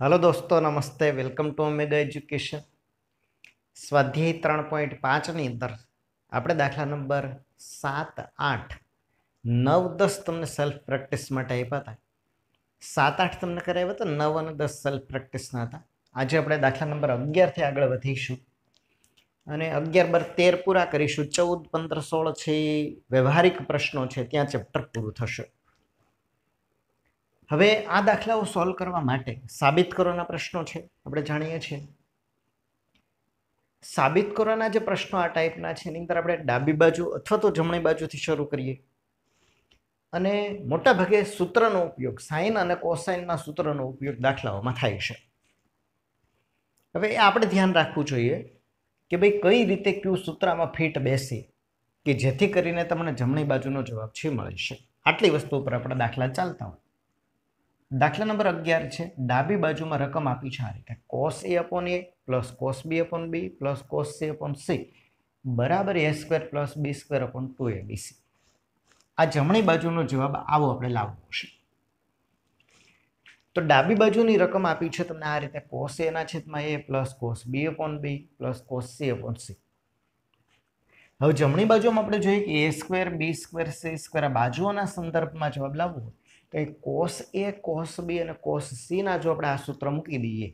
Hello દોસ્તો, નમસ્તે. Welcome to Omega Education સ્વાધ્યાય ત્રણ પોઈન્ટ પાંચની અંદર આપણે દાખલા નંબર સાત, આઠ, નવ, દસ તમને સેલ્ફ પ્રેક્ટિસ માટે આપ્યા હતા. સાત, આઠ તમને કરાવ્યા હતા, નવ અને દસ સેલ્ફ પ્રેક્ટિસના હતા. આજે આપણે દાખલા નંબર અગિયારથી આગળ વધીશું. અને અગિયાર બાર તેર પૂરા કરીશું. ચૌદ, પંદર, સોળ છે વ્યવહારિક પ્રશ્નો છે. ત્યાં ચેપ્ટર પૂરું થશે. હવે આ દાખલાઓ સોલ્વ કરવા માટે સાબિત કરોના પ્રશ્નો છે, આપણે જાણીએ છીએ. સાબિત કરોના જે પ્રશ્નો આ ટાઈપના છે, એની અંદર આપણે ડાબી બાજુ અથવા તો જમણી બાજુથી શરૂ કરીએ. અને મોટાભાગે સૂત્રનો ઉપયોગ સાઇન અને કોસાઇનના સૂત્રનો ઉપયોગ દાખલાઓમાં થાય છે. હવે એ આપણે ધ્યાન રાખવું જોઈએ કે ભાઈ કઈ રીતે ક્યુ સૂત્રમાં ફિટ બેસે કે જેથી કરીને તમને જમણી બાજુનો જવાબ છે, મળી શકે. આટલી વસ્તુ ઉપર આપણે દાખલા ચાલતા હોય. દાખલા નંબર અગિયાર છે, ડાબી બાજુમાં રકમ આપી છે આ રીતે. Cos A upon A plus cos B upon B plus cos C upon C બરાબર A square plus B square upon two A B C આ જમણી બાજુનો જવાબ આવો આપણે લાવવો છે. તો ડાબી બાજુની રકમ આપી છે, તમને આ રીતે કોસ એના છેદમાં A plus cos B upon B plus cos C upon C હવે જમણી બાજુમાં આપણે જોઈએ કે A square B square C square આ બાજુઓના સંદર્ભમાં જવાબ લાવવો હોય. તો કોસ એ કોસ બી અને કોષ સીના જો આપણે આ સૂત્ર મૂકી દઈએ,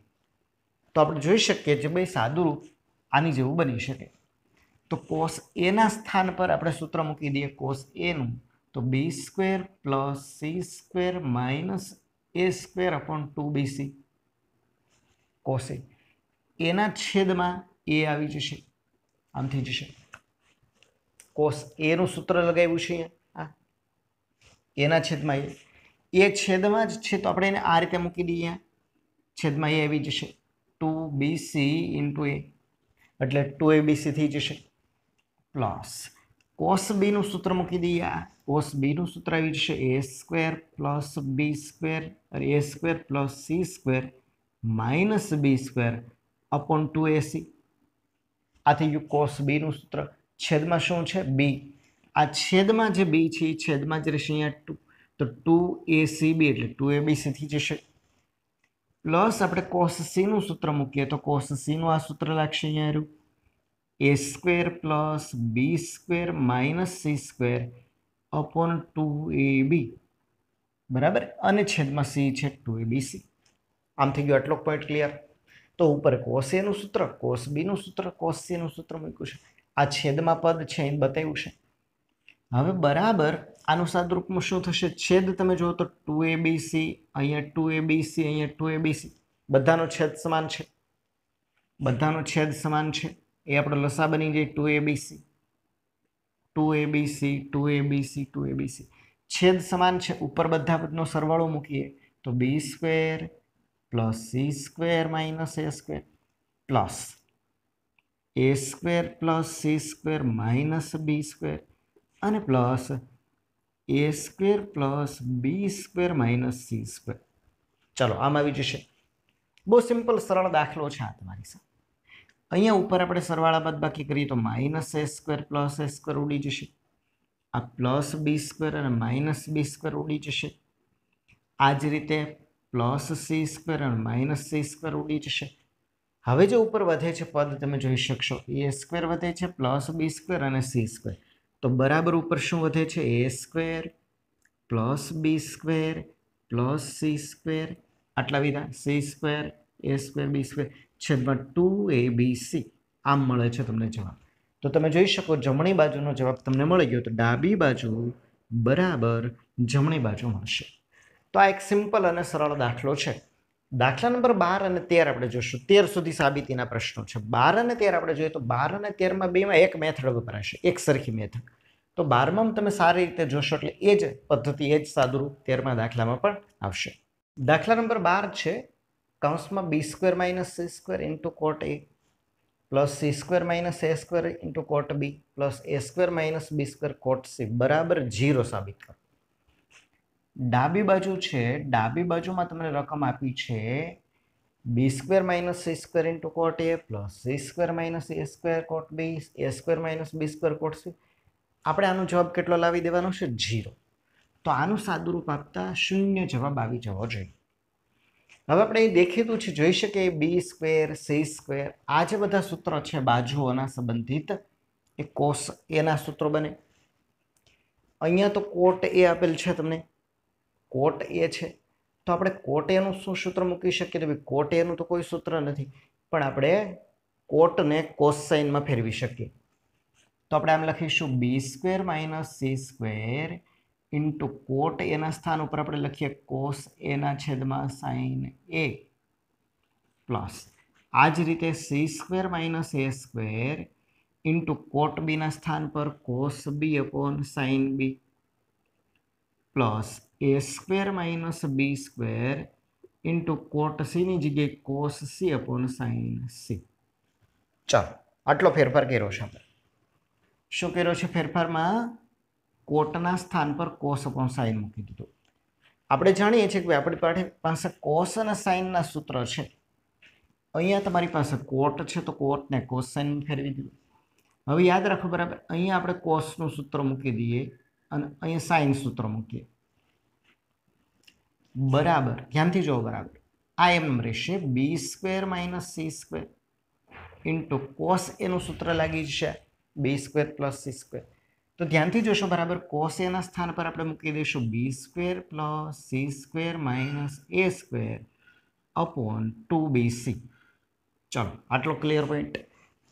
તો આપણે જોઈ શકીએ કે ભાઈ સાદુરૂપ આની જેવું બની શકે. તો કોસ એના સ્થાન પર આપણે સૂત્ર મૂકી દઈએ કોષ એનું તો B square plus C square minus A square upon two B C. Cos A. એના છેદમાં એ આવી જશે. આમ થઈ જશે. કોસ એનું સૂત્ર લગાવ્યું છે અહીંયા. એના છેદમાં એ. એ છેદમાં જ છે, તો આપણે એને આ રીતે મૂકી દઈએ. છેદમાં એ આવી જશે. Two B C into A. એટલે ટુ એ બી સી થઈ જશે. પ્લસ કોસ બીનું સૂત્ર મૂકી દઈએ. આ કોસ બીનું સૂત્ર આવી જશે. A square plus B square A square plus C square minus B square upon two A C. આ થઈ ગયું કોસ બીનું સૂત્ર. છેદમાં શું છે? બી. આ છેદમાં જે બી છે, એ છેદમાં જ રહેશે અહીંયા ટુ. તો ટુ એ સી બી એટલે ટુ એ બી સીથી જશે. પ્લસ આપણે કોસ સીનું સૂત્ર મૂકીએ તો કોસ સીનું આ સૂત્ર લાગશે અહીંયા રહ્યું A square plus B square minus C square upon two A B. બરાબર? અને છેદમાં સી છે ટુ એ બી સી. આમ થઈ ગયો આટલો પોઈન્ટ ક્લિયર તો ઉપર કોસ એનું સૂત્ર, કોસ બીનું સૂત્ર, કોસ સીનું સૂત્ર મૂક્યું છે. આ છેદમાં પદ છે એ બતાવ્યું છે. હવે બરાબર આનું સાદરૂપમાં શું થશે? છેદ તમે જુઓ તો ટુ એ બી સી અહીંયા ટુ એ બી સી અહીંયા ટુ એ બી સી બધાનો છેદ સમાન છે. બધાનો છેદ સમાન છે. એ આપણો લસા બની જાય two A B C two A B C two A B C two A B C છેદ સમાન છે. ઉપર બધા પદનો સરવાળો મૂકીએ તો B square plus C square minus A square plus A square plus C square minus B square અને plus A square plus B square minus C square ચલો, આમ આવી જશે. બહુ સિમ્પલ સરળ દાખલો છે આ તમારી સાથે અહીંયા ઉપર આપણે સરવાળા બાદ બાકી કરીએ તો minus A square plus A square ઉડી જશે. આ પ્લસ બી સ્ક્વેર અને માઇનસ બી સ્ક્વેર ઉડી જશે. આ જ રીતે પ્લસ સી સ્ક્વેર અને માઇનસ સી સ્ક્વેર ઉડી જશે. હવે જે ઉપર વધે છે પદ તમે જોઈ શકશો. એ સ્ક્વેર વધે છે પ્લસ બી સ્ક્વેર અને સી સ્ક્વેર તો બરાબર ઉપર શું વધે છે? A square plus B square plus C square આટલા વિધા. C square A square B square છેદમાં ટુ એ બી સી આમ મળે છે તમને જવાબ. તો તમે જોઈ શકો જમણી બાજુનો જવાબ તમને મળી ગયો. તો ડાબી બાજુ બરાબર જમણી બાજુ મળશે. તો આ એક સિમ્પલ અને સરળ દાખલો છે. દાખલા નંબર બાર અને તેર આપણે જોઈશું તેર સુધી સાબિતીના પ્રશ્નો છે. બાર અને તેર આપણે જોઈએ તો બાર અને તેરમાં બેમાં એક મેથડ વપરાશે. એક સરખી મેથડ. તો બારમાં તમે સારી રીતે જોશો એટલે એ જ પદ્ધતિ, એ જ સાદુરૂપ તેરમાં દાખલામાં પણ આવશે. દાખલા નંબર બાર છે, કૌંસમાં B square minus C square into cot A plus C square minus A square into cot B plus A square minus B square cot C. બરાબર જીરો સાબિત કરો. ડાબી બાજુ છે, ડાબી બાજુમાં તમને રકમ આપી છે B square minus C square into cot A plus C square minus A square cot B A square minus B square cot C આપણે આનો જવાબ કેટલો લાવી દેવાનો છે? જીરો તો આનું સાદુરૂપ આપતા શૂન્ય જવાબ આવી જવો જોઈએ. હવે આપણે એ દેખીતું છે, જોઈ શકીએ બી સ્ક્વેર સી સ્ક્વેર આ જે બધા સૂત્રો છે, બાજુઓના સંબંધિત, એ કોસ એના સૂત્રો બને. અહીંયા તો કોટ એ આપેલ છે તમને. કોટ એ છે. તો આપણે કોટ એનું શું સૂત્ર મૂકી શકીએ? તો ભાઈ કોટ એનું તો કોઈ સૂત્ર નથી. પણ આપણે કોટને કોસ સાઇનમાં ફેરવી શકીએ. તો આપણે આમ લખીશું B square minus C square into cot એના સ્થાન ઉપર આપણે લખીએ કોસ એના છેદમાં સાઇન એ પ્લસ આ જ રીતે C square minus A square into cot બીના સ્થાન પર cos B upon sine B plus A square minus B square into cot સીની જગ્યાએ cos C upon sine C ચાલો આટલો ફેરફાર કર્યો છે આપણે. શું કર્યો છે ફેરફારમાં? કોટના સ્થાન પર કોસ અપોન સાઇન મૂકી દીધું. આપણે જાણીએ છીએ કે આપણી પાસે પાસે કોસ અને સાઇનના સૂત્ર છે. અહીંયા તમારી પાસે કોટ છે તો કોટને કોસ સાઇન ફેરવી દીધું. હવે યાદ રાખો બરાબર અહીંયા આપણે કોસનું સૂત્ર મૂકી દઈએ અને અહીંયા સાઇન સૂત્ર મૂકીએ. બરાબર. ધ્યાનથી જુઓ બરાબર. આ એમ રહેશે B square minus C square into cos એનું સૂત્ર લાગી જશે B square plus C square તો ધ્યાનથી જોશો બરાબર કોસ એના સ્થાન પર આપણે મૂકી દઈશું B square plus C square minus A square upon two B C ચલો, આટલો ક્લિયર પોઈન્ટ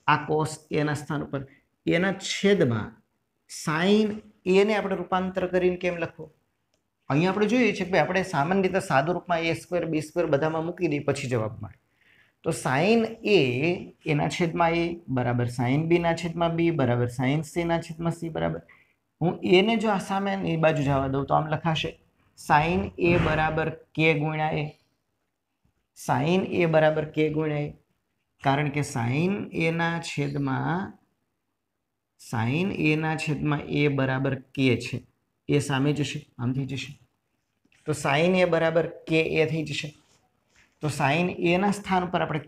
આ કોસ એના સ્થાન ઉપર. એના છેદમાં સાઈન એને આપણે રૂપાંતર કરીને કેમ લખવું? અહીંયા આપણે જોઈએ છીએ કે આપણે સામાન્ય રીતે સાદું રૂપમાં એ સ્ક્વેર બી સ્ક્વેર બધામાં મૂકી દઈએ પછી જવાબ મળે. તો સાઈન એ એના છેદમાં એ બરાબર સાઈન બીના છેદમાં બી બરાબર સાઇન સીના છેદમાં સી બરાબર. હું એને જો આ સામે એ બાજુ જવા દઉં તો આમ લખાશે. સાઈન એ બરાબર કે ગુણ્યા એ સાઈન એ બરાબર કે ગુણ્યા એ કારણ કે સાઈન એના છેદમાં સાઈન એના છેદમાં એ બરાબર કે છે. એ સામે જશે, આમ થઈ જશે. તો સાઈન એ બરાબર કે એ થઈ જશે. તો સાઈન એના સ્થાન પર આપણે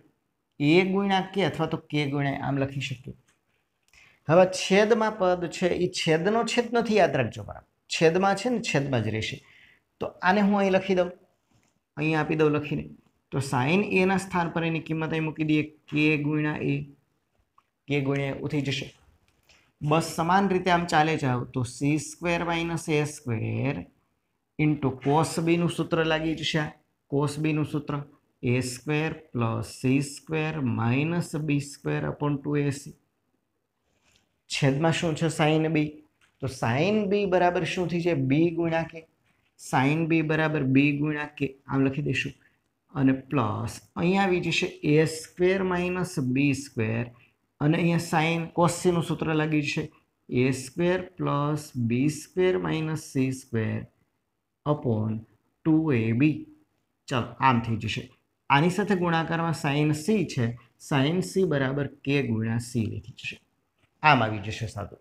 એ ગુણ્યા કે અથવા તો કે ગુણ્યા આમ લખી શકીએ. હવે છેદમાં પદ છે એ છેદનો છેદ નથી, યાદ રાખજો બરાબર છેદમાં છે ને છેદમાં જ રહેશે. તો આને હું અહીં લખી દઉં. અહીં આપી દઉં લખીને. તો સાઈન એના સ્થાન પર એની કિંમત અહીં મૂકી દઈએ. કે ગુણ્યા એ. કે ગુણ્યા એવું થઈ જશે. બસ સમાન રીતે આમ ચાલે જાવ તો C square minus A square into cos બીનું સૂત્ર લાગી જશે કોસ બીનું સૂત્ર A square plus C square minus B square upon two A C છેદમાં શું છે સાઈન બી તો સાઇન બી બરાબર શું થઈ જાય? બી ગુણ્યા કે સાઈન બી બરાબર બી ગુણ્યા કે આમ લખી દઈશું. અને પ્લસ અહીંયા આવી જશે A square minus B square અને અહીંયા સાઈન કોસીનું સૂત્ર લાગી છે A square plus B square minus C square upon two A B. ચાલો, આમ થઈ જશે. આની સાથે ગુણાકારમાં સાઈન સી છે. સાઈન સી બરાબર કે ગુણ્યા સી લીધી જશે. આમ આવી જશે સાદું.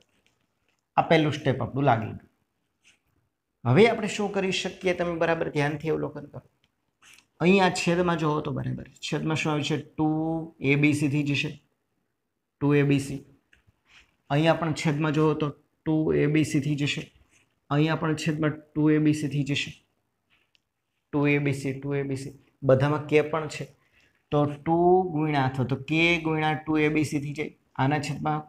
આ પહેલું સ્ટેપ આપણું લાગી ગયું. હવે આપણે શું કરી શકીએ તમે બરાબર ધ્યાનથી અવલોકન કરો. અહીંયા છેદમાં જોવો તો બરાબર. છેદમાં શું આવે છે? ટુ એ બી સીથી જશે. ટુ એબીસી અહીંયા પણ છેદમાં જોવો તો ટુ એબીસી થઈ જશે. અહીંયા પણ છેદમાં ટુ એબીસી થઈ જશે. ટુ એબીસી ટુ એબીસી બધામાં કે પણ છે. તો ટુ ગુણ્યા, અથવા તો કે ગુણ્યા ટુ એબીસી થઈ જાય. આના છેદમાં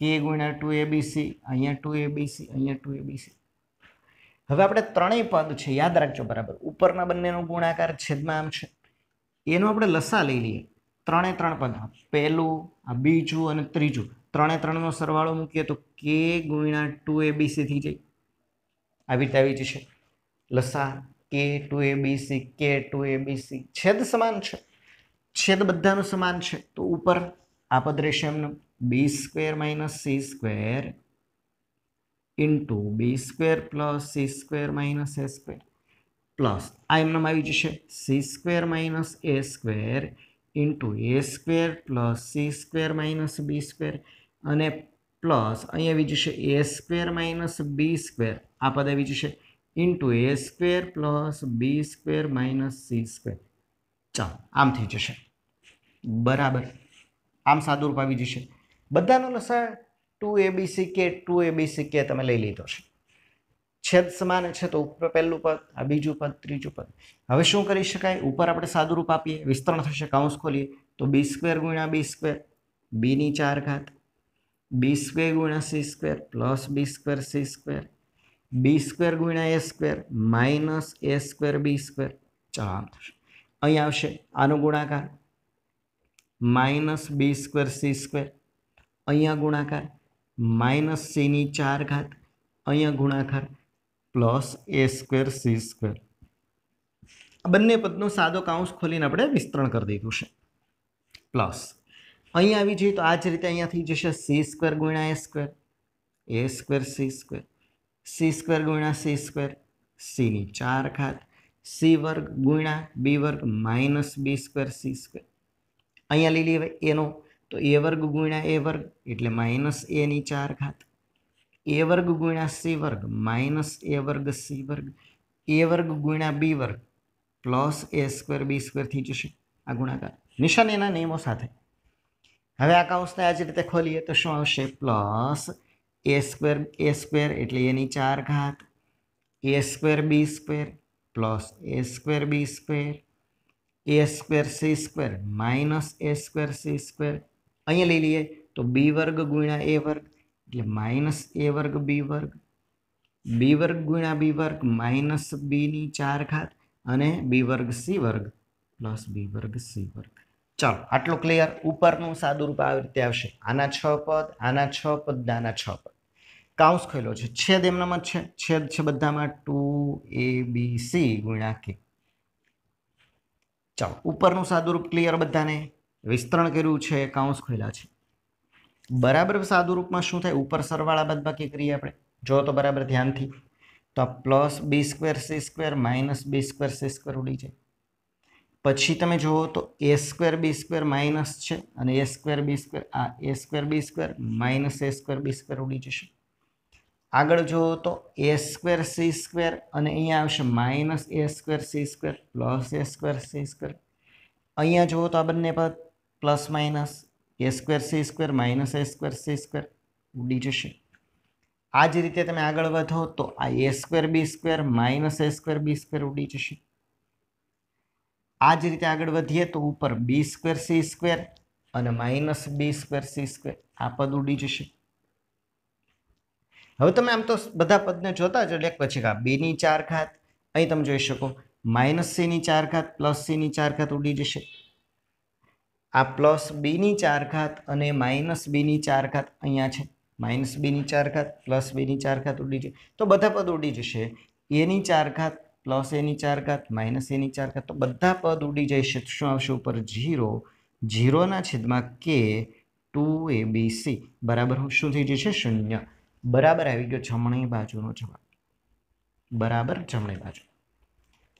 કે ગુણ્યા ટુ એબીસી અહીંયા ટુ એબીસી અહીંયા ટુ એબીસી હવે આપણે ત્રણેય પદ છે, યાદ રાખજો બરાબર. ઉપરના બંનેનો ગુણાકાર છેદમાં આમ છે. એનો આપણે લસા લઈ લઈએ. ત્રણે ત્રણ પદ. પહેલું, આ બીજું અને ત્રીજું. ત્રણે ત્રણનો સરવાળો મૂકીએ તો કે ગુણ્યા ટુ એબીસી થઈ જાય. આવી રીતે આવી જશે. લસા કે ટુ એબીસી કે ટુ એબીસી છેદ સમાન છે. છેદ બધાનું સમાન છે. તો ઉપર આ પદ રહેશે એમનું B square minus C square into B square plus C square minus A square plus આ એમનામ આવી જશે. C square minus A square into A square plus C square minus B square અને પ્લસ અહીં આવી જશે A square minus B square આ પદ આવી જશે into A square plus B square minus C square ચાલો, આમ થઈ જશે. બરાબર. આમ સાદુરૂપ આવી જશે. બધાનો લસા ટુ એબીસી કે ટુ એબીસી કે તમે લઈ લીધો છે. છેદ સમાન છે તો પહેલું પદ, આ બીજું પદ, ત્રીજું પદ. હવે શું કરી શકાય? ઉપર આપણે સાદુરૂપ આપીએ, વિસ્તરણ થશે કાઉન્સ ખોલીએ. તો બી સ્ક્વેર ગુણ્યા બી સ્ક્વેર, બીની ચાર ઘાત. બી સ્ક્વેર ગુણ્યા C square, plus B square C square. B square ગુણ્યા A square, minus A square B square. ચાલો, આમ થશે. અહીં આવશે આનો ગુણાકાર. Minus B square C square. અહીંયા ગુણાકાર. માઇનસ સીની ચાર ઘાત. અહીંયા ગુણાકાર. Plus A square C square. આ બંને પદનો સાદો કાઉન્સ ખોલીને આપણે વિસ્તરણ કરી દીધું છે. પ્લસ અહીંયા આવી જઈએ તો આ જ રીતે અહીંયા થઈ જશે સી સ્ક્વેર ગુણ્યા A square A square C square C square ગુણ્યા સી સ્ક્વેર, સીની ચાર ઘાત, સી વર્ગ ગુણ્યા બી વર્ગ minus B square C square. અહીંયા લઈ લઈએ એનો, તો એ વર્ગ ગુણ્યા એ વર્ગ એટલે માઇનસ એની ચાર ઘાત. એ વર્ગ ગુણ્યા સી વર્ગ માઇનસ એ વર્ગ સી વર્ગ, એ વર્ગ ગુણ્યા બી વર્ગ, plus A square B square થઈ જશે આ ગુણાકાર. નિશાન એના નિયમો સાથે. હવે આ કાઉસને આ જ રીતે ખોલીએ તો શું આવશે? Plus A square A square એટલે એની ચાર ઘાત, A square B square, plus A square B square, A square C square minus A square C square. અહીંયા લઈ લઈએ તો બી વર્ગ ગુણ્યા એ વર્ગ એટલે માઇનસ એ વર્ગ બી વર્ગ બી વર્ગ ગુણ્યા બી વર્ગ માઇનસ બીની ચાર ઘાત અને બી વર્ગ સી વર્ગ પ્લસ બી વર્ગ સી વર્ગ. ચાલો, આટલું ક્લિયર ઉપરનું સાદું રૂપ આવી રીતે આવશે. આના છ પદ, આના છ પદ, આના છ પદ. કાઉન્સ ખોલ્યો છે. છેદ એમનામાં છે. છેદ છે બધામાં ટુ એ બી સી ગુણ્યા કે. ચાલો, ઉપરનું સાદુરૂપ ક્લિયર બધાને? વિસ્તરણ કર્યું છે કાઉન્સ ખોલ્યા છે. બરાબર સાદુરૂપમાં શું થાય? ઉપર સરવાળા બાદ બાકી કરીએ આપણે. જો તો બરાબર ધ્યાનથી. તો plus B square C square minus B square C square ઉડી જાય. પછી તમે જુઓ તો A square B square minus છે અને એ સ્ક્વેર બી સ્ક્વેર, આ A square B square minus A square B square ઉડી જશે. આગળ જુઓ તો એ સ્ક્વેર સી સ્ક્વેર અને અહીંયા આવશે minus A square C square plus A square C square. અહીંયા જુઓ તો આ બંને પદ plus minus A square C square minus A square C square ઉડી જશે. આ જ રીતે તમે આગળ વધો તો આ A square B square minus A square B square ઉડી જશે. આ જ રીતે આગળ વધીએ તો ઉપર બી સ્ક્વેર સી સ્ક્વેર અને minus B square C square આ પદ ઉડી જશે. હવે તમે આમ તો બધા પદને જોતા જ એક પછી કા બીની ચાર ઘાત, અહીં તમે જોઈ શકો, માઇનસ સીની ચાર ઘાત, પ્લસ સીની ચાર ઘાત ઉડી જશે. આ પ્લસ બીની ચાર ઘાત અને માઇનસ બીની ચાર ઘાત અહીંયા છે. માઇનસ બીની ચાર ઘાત પ્લસ બીની ચાર ઘાત ઉડી જશે. તો બધા પદ ઉડી જશે. એની ચાર ઘાત પ્લસ એની ચાર ઘાત માઇનસ એની ચાર ઘાત તો બધા પદ ઉડી જશે. શું આવશે ઉપર? ઝીરો. ઝીરોના છેદમાં કે ટુ એ બી સી. બરાબર શું થઈ જશે? શૂન્ય. બરાબર આવી ગયો જમણી બાજુનો જવાબ. બરાબર જમણી બાજુ.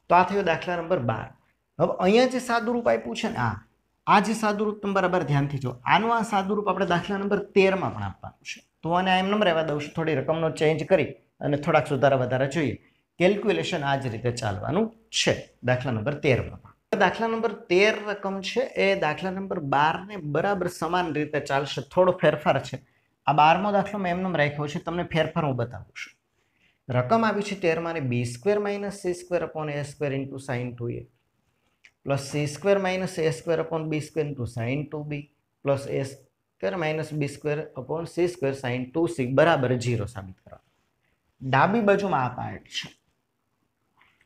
તો આ થયો દાખલા નંબર બાર. હવે અહીંયા જે સાદુરૂપ આપ્યું છે ને, આ આ જે સાદુરૂપ તમે બરાબર ધ્યાનથી જો આનું આ સાદુરૂપ આપણે દાખલા નંબર તેરમાં પણ આપવાનું છે. તો આને એમ નંબર રહેવા દઉં છું, થોડી રકમનો ચેન્જ કરી અને થોડાક સુધારા વધારા જોઈએ. કેલ્ક્યુલેશન આ જ રીતે ચાલવાનું છે, દાખલા નંબર તેરમાં દાખલા નંબર તેર રકમ છે, એ દાખલા નંબર બારને બરાબર સમાન રીતે ચાલશે, થોડો ફેરફાર છે. આ બારમો દાખલો મેં એમનો રાખ્યો છે, તમને ફેરફાર હું બતાવું છું. રકમ આવી છે તેરમાં B square minus C square upon A square into sine two A plus C square minus A square upon B square into sine two B plus A square minus B square upon C square sine two C બરાબર zero સાબિત કરવા ડાબી બાજુમાં આ part છે.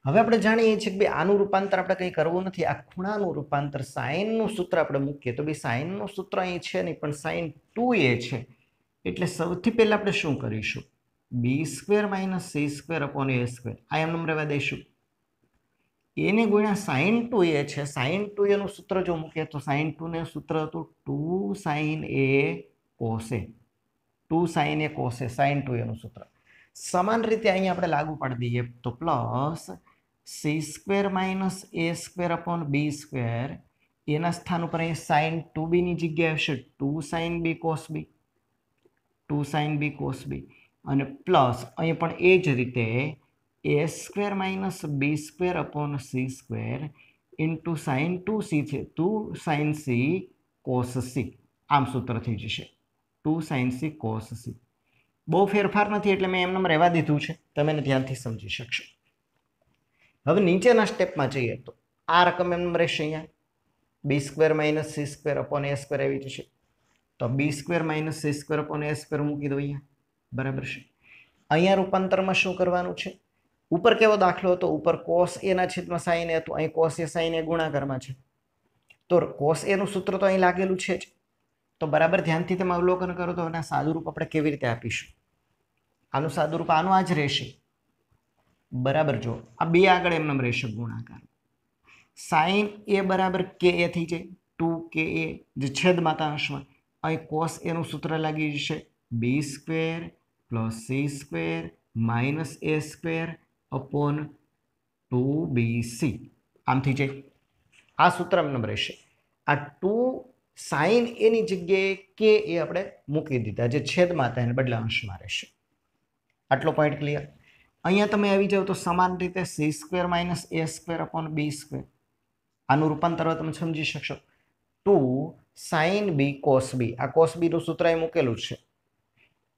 હવે આપણે જાણીએ છીએ કે ભાઈ આનું રૂપાંતર આપણે કંઈ કરવું નથી. આ ખૂણાનું રૂપાંતર સાઇનનું સૂત્ર આપણે મૂકીએ તો ભાઈ સાઇનનું સૂત્ર અહીં છે નહીં, પણ સાઇન ટુ એ છે. એટલે સૌથી પહેલાં આપણે શું કરીશું? B square minus C square upon A square. આ એમનું રહેવા દઈશું. એને ગુણ્યા સાઇન ટુ એ છે. સાઇન ટુ એનું સૂત્ર જો મૂકીએ તો સાઇન ટુને સૂત્ર હતું two sine A cos A two sine A cos A sine two એનું સૂત્ર. સમાન રીતે અહીંયા આપણે લાગુ પાડી દઈએ તો plus C square minus A square upon B square એના સ્થાન ઉપર અહીં સાઇન ટુ બીની જગ્યાએ હશે two sine B cos B two sine B cos B અને પ્લસ અહીં પણ એ જ રીતે A square minus B square upon C square into sine two C છે. Two sine C cos C આમ સૂત્ર થઈ જશે. Two sine C cos C બહુ ફેરફાર નથી એટલે મેં એમને રહેવા દીધું છે. તમે ધ્યાનથી સમજી શકશો. હવે નીચેના સ્ટેપમાં જઈએ તો આ રકમ એમને રહેશે અહીંયા. B square minus C square upon A square આવી જશે. તો B square minus C square upon A square મૂકી દો અહીંયા. બરાબર છે. અહીંયા રૂપાંતરમાં શું કરવાનું છે? ઉપર કેવો દાખલો હતો? ઉપર કોસ એના છેદમાં સાઈન એ હતું. અહીં કોસ એ સાઈન એ ગુણાકારમાં છે. તો કોસ એનું સૂત્ર તો અહીં લાગેલું છે જ. તો બરાબર ધ્યાનથી તમે અવલોકન કરો તો એના સાદુરૂપ આપણે કેવી રીતે આપીશું? આનું સાદુરૂપ આનું આ જ રહેશે. બરાબર જો, આ બે આગળ એમને રહેશે ગુણાકાર. સાઈન એ બરાબર કે એ થઈ જાય ટુ કે એ જે છેદમાં અંશમાં. અહીં કોસ એનું સૂત્ર લાગી જશે. B square plus C square minus A square upon two B C. આમથી જે આ સૂત્ર નંબર રહેશે. આ ટુ સાઇન એની જગ્યાએ કે એ આપણે મૂકી દીધા. જે છેદમાં હતા એને બદલે અંશમાં રહેશે. આટલો પોઈન્ટ ક્લિયર અહીંયા તમે આવી જાઓ તો સમાન રીતે C square minus A square upon B square આનું રૂપાંતર તમે સમજી શકશો. Two sine B cos B. આ કોસ બીનું સૂત્ર એ મૂકેલું છે.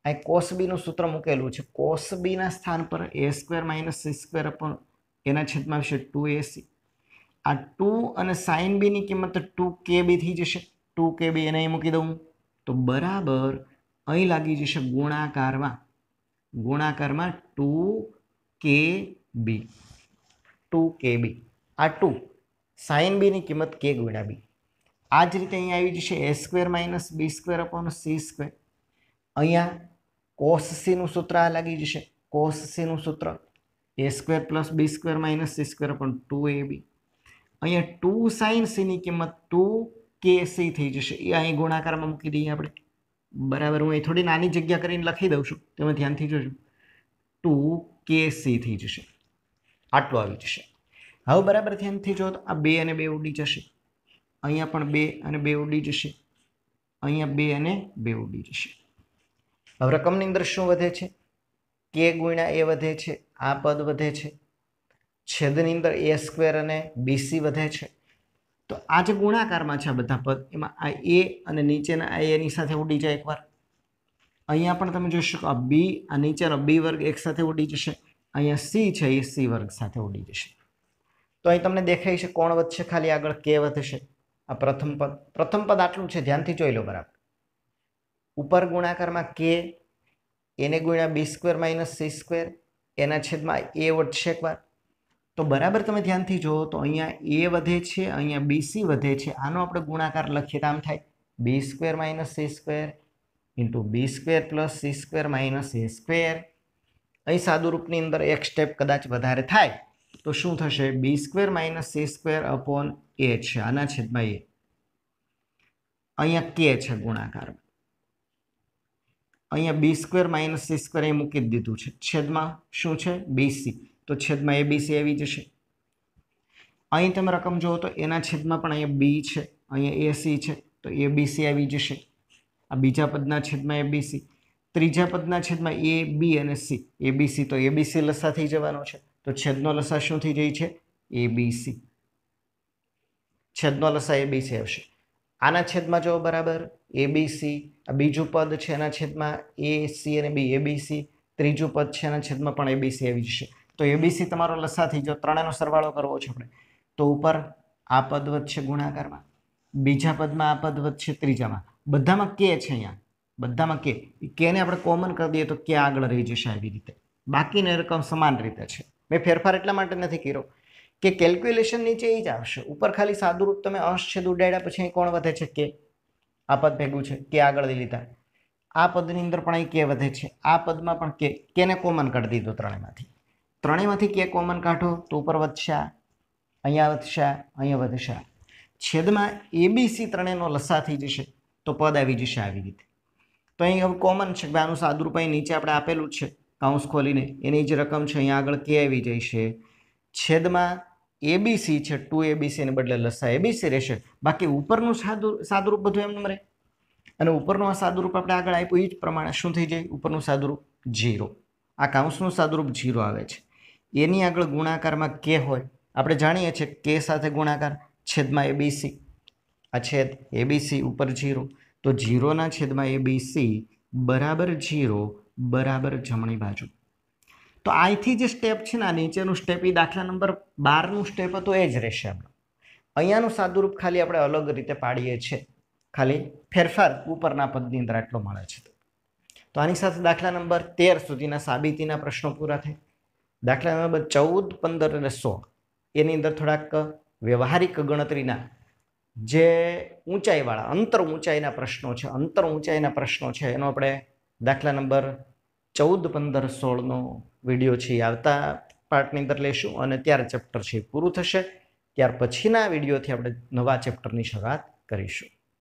અહીં કોસ બીનું સૂત્ર મૂકેલું છે. કોસ બીના સ્થાન પર A square minus C square upon એના છેદમાં આવશે ટુ એસી આ ટુ અને સાઈન બીની કિંમત ટુ કે બી થઈ જશે. ટુ કે બી એને અહીં મૂકી દઉં. તો બરાબર અહીં લાગી જશે ગુણાકારમાં. ગુણાકારમાં ટુ કે બી ટુ કે બી આ ટુ સાઈન બીની કિંમત કે ગુણ્યા બી આ જ રીતે અહીંયા આવી જશે A square minus B square upon C square અહીંયા કોસ સીનું સૂત્ર આ લાગી જશે કોસ સીનું સૂત્ર A square plus B square minus C square પણ ટુ એ બી અહીંયા ટુ સાઇન સીની કિંમત ટુ કે સી થઈ જશે એ અહીં ગુણાકારમાં મૂકી દઈએ આપણે બરાબર હું અહીં થોડી નાની જગ્યા કરીને લખી દઉં છું તમે ધ્યાનથી જોજો ટુ કે સી થઈ જશે આટલું આવી જશે હવે બરાબર ધ્યાનથી જો તો આ બે અને બે ઉડી જશે અહીંયા પણ બે અને બે ઉડી જશે અહીંયા બે અને બે ઉડી જશે હવે રકમની અંદર શું વધે છે? કે ગુણ્યા એ વધે છે, આ પદ વધે છે. છેદની અંદર એ સ્ક્વેર અને બીસી વધે છે. તો આ જે ગુણાકારમાં છે આ બધા પદ, એમાં આ એ અને નીચેના આ એની સાથે ઉડી જાય એકવાર. અહીંયા પણ તમે જોઈ શકો, આ બી આ નીચેનો બી વર્ગ એક સાથે ઉડી જશે. અહીંયા સી છે, એ સી વર્ગ સાથે ઉડી જશે. તો અહીં તમને દેખાય છે કોણ વધશે? ખાલી આગળ કે વધશે. આ પ્રથમ પદ. પ્રથમ પદ આટલું છે, ધ્યાનથી જોઈ લો બરાબર. ઉપર ગુણાકારમાં કે, એને ગુણ્યા B square minus C square એના છેદમાં એ વધશે એકવાર તો બરાબર તમે ધ્યાનથી જુઓ તો અહીંયા એ વધે છે, અહીંયા બીસી વધે છે. આનો આપણે ગુણાકાર લખીએ તો આમ થાય. B square minus C square into B square plus C square minus A square અહીં સાદુરૂપની અંદર એક સ્ટેપ કદાચ વધારે થાય. તો શું થશે? B square minus C square upon A છે. આના છેદમાં એ અહીંયા કે છે ગુણાકાર અહીંયા B square minus C square એ મૂકી દીધું છે. છેદમાં શું છે? બીસી તો છેદમાં એબીસી આવી જશે. અહીં તમે રકમ જુઓ તો એના છેદમાં પણ અહીંયા બી છે. અહીંયા એસી છે. તો એબીસી આવી જશે. આ બીજા પદના છેદમાં એબીસી ત્રીજા પદના છેદમાં એ બી અને સી. એબીસી તો એબીસી લસા થઈ જવાનો છે. તો છેદનો લસા શું થઈ જાય છે? એબીસી છેદનો લસા એબીસી આવશે. આના છેદમાં જો બરાબર એબીસી આ બીજું પદ છે એના છેદમાં એ સી અને બી એબીસી ત્રીજું પદ છે એના છેદમાં પણ એબીસી આવી જશે. તો એબીસી તમારો લસાથી જો ત્રણેનો સરવાળો કરવો છે આપણે. તો ઉપર આ પદ વધશે ગુણાકારમાં. બીજા પદમાં આ પદ વધશે ત્રીજામાં. બધામાં કે છે અહીંયા. બધામાં કે. કેને આપણે કોમન કરી દઈએ તો કે આગળ રહી જશે આવી રીતે. બાકીની રકમ સમાન રીતે છે. મેં ફેરફાર એટલા માટે નથી કર્યો. કે કેલ્ક્યુલેશન નીચે એ જ આવશે. ઉપર ખાલી સાદુરૂપ તમે અંશ છેદ ઉડાડ્યા પછી અહીં કોણ વધે છે? કે આ પદ ભેગું છે. કે આગળ લીધા. આ પદની અંદર પણ અહીં કે વધે છે. આ પદમાં પણ કે, કેને કોમન કાઢી દીધો ત્રણેયમાંથી? ત્રણેયમાંથી કે કોમન કાઢો તો ઉપર વધશે અહીંયા વધશે અહીંયા વધશે છેદમાં એબીસી ત્રણેયનો લસા થઈ જશે તો પદ આવી જશે આવી રીતે. તો અહીં હવે કોમન છે. કે આનું સાદુરૂપ અહીં નીચે આપણે આપેલું છે. કાઉન્સ ખોલીને. એની જે રકમ છે. અહીંયા આગળ કે આવી જાય છે છેદમાં એબીસી છે ટુ એબીસીને બદલે લસા એબીસી રહેશે. બાકી ઉપરનું સાદુ, સાદુરૂપ બધું એમ રહે અને ઉપરનું આ સાદુરૂપ આપણે આગળ આપ્યું એ જ પ્રમાણે શું થઈ જાય? ઉપરનું સાદુરૂપ જીરો. આ કાઉન્સનું સાદુરૂપ જીરો આવે છે. એની આગળ ગુણાકારમાં કે હોય, આપણે જાણીએ છીએ કે સાથે ગુણાકાર છેદમાં એબીસી આ છેદ એબીસી ઉપર જીરો. તો જીરોના છેદમાં એબીસી બરાબર જીરો, બરાબર જમણી બાજુ. તો અહીંથી જે સ્ટેપ છે ને, આ નીચેનું સ્ટેપ એ દાખલા નંબર બારનું સ્ટેપ હતું એ જ રહેશે આપણું અહીંયાનું સાદુરૂપ ખાલી આપણે અલગ રીતે પાડીએ છીએ. ખાલી ફેરફાર ઉપરના પદની અંદર આટલો મળે છે. તો આની સાથે દાખલા નંબર તેર સુધીના સાબિતીના પ્રશ્નો પૂરા થાય. દાખલા નંબર ચૌદ, પંદર અને સો એની અંદર થોડાક વ્યવહારિક ગણતરીના જે ઊંચાઈવાળા, અંતર ઊંચાઈના પ્રશ્નો છે, અંતર ઊંચાઈના પ્રશ્નો છે, એનો આપણે દાખલા નંબર ચૌદ પંદર સોળનો વીડિયો છે એ આવતા પાર્ટની અંદર લેશું અને ત્યારે ચેપ્ટર છે પૂરું થશે. ત્યાર પછીના વિડીયોથી આપણે નવા ચેપ્ટરની શરૂઆત કરીશું.